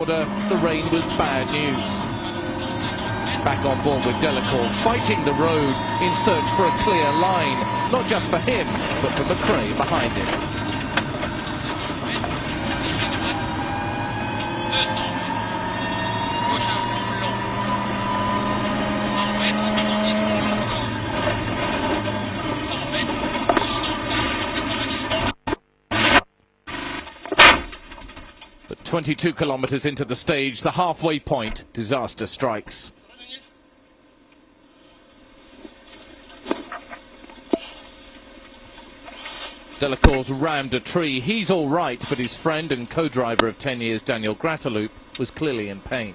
The rain was bad news. Back on board with Delecour, fighting the road in search for a clear line, not just for him, but for McRae behind him. 22 kilometres into the stage, the halfway point, disaster strikes. Delecour's rammed a tree. He's all right, but his friend and co-driver of 10 years, Daniel Grataloup, was clearly in pain.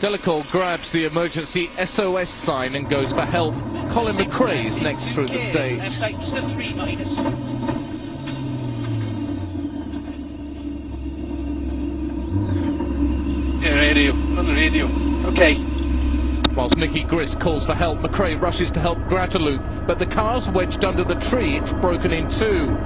Delecour grabs the emergency SOS sign and goes for help. Colin McRae's next through the stage. Yeah, radio, on the radio. Okay. Whilst Nicky Grist calls for help, McRae rushes to help Grataloup, but the car's wedged under the tree. It's broken in two.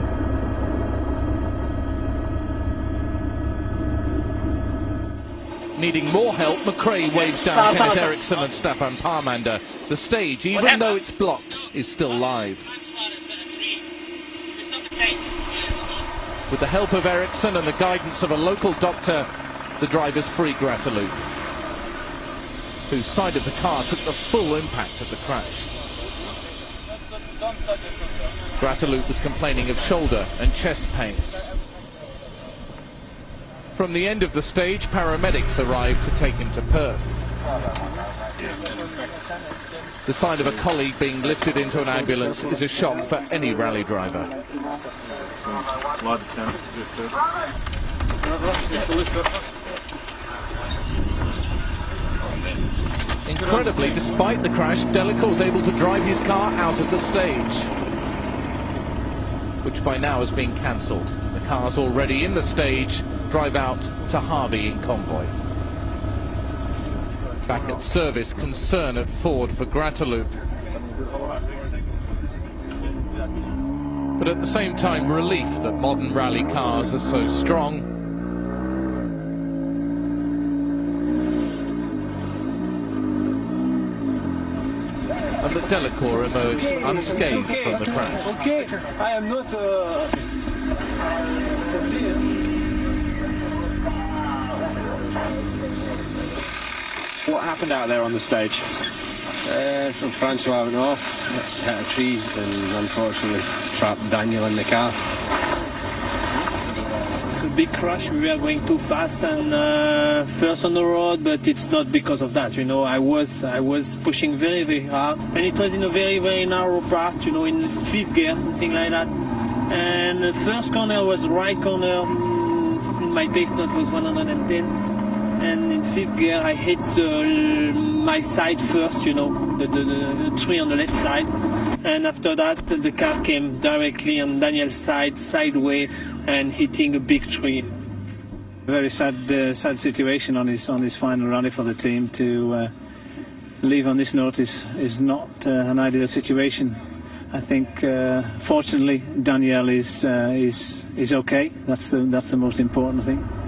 Needing more help, McRae waves down Kenneth Eriksson and Staffan Parmander. The stage, even though it's blocked, is still live. With the help of Eriksson and the guidance of a local doctor, the drivers free Grataloup, whose side of the car took the full impact of the crash. Grataloup was complaining of shoulder and chest pains. From the end of the stage, paramedics arrived to take him to Perth. The sight of a colleague being lifted into an ambulance is a shock for any rally driver. Incredibly, despite the crash, Delecour was able to drive his car out of the stage, which by now has been cancelled. The car's already in the stage, drive out to Harvey in convoy. Back at service, concern at Ford for Grataloup. But at the same time, relief that modern rally cars are so strong. And that Delecour emerged unscathed from the crash. Okay, I am not. Uh... What happened out there on the stage? Uh, from Francois went off, hit a tree, and unfortunately trapped Daniel in the car. A big crash. We were going too fast and uh, first on the road, but it's not because of that. You know, I was I was pushing very very hard, and it was in a very very narrow part. You know, in fifth gear, something like that. And the first corner was right corner. My pace note was 110 and in fifth gear I hit uh, my side first, you know, the, the, the, tree on the left side, and after that the car came directly on Daniel's side, sideways, and hitting a big tree. Very sad, uh, sad situation on his on his final rally for the team to uh, leave on this note is is not uh, an ideal situation. I think, uh, fortunately, Daniel is uh, is is okay. That's the that's the most important thing.